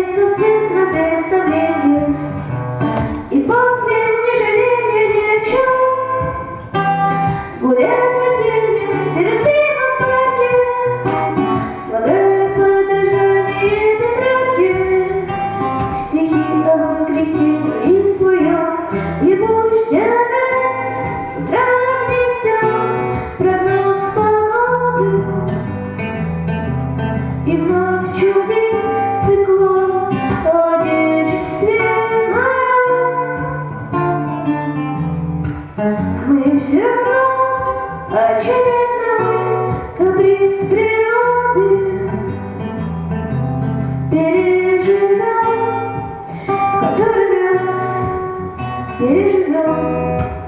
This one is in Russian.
It's a tin, a bit, переживем, который нас переживем.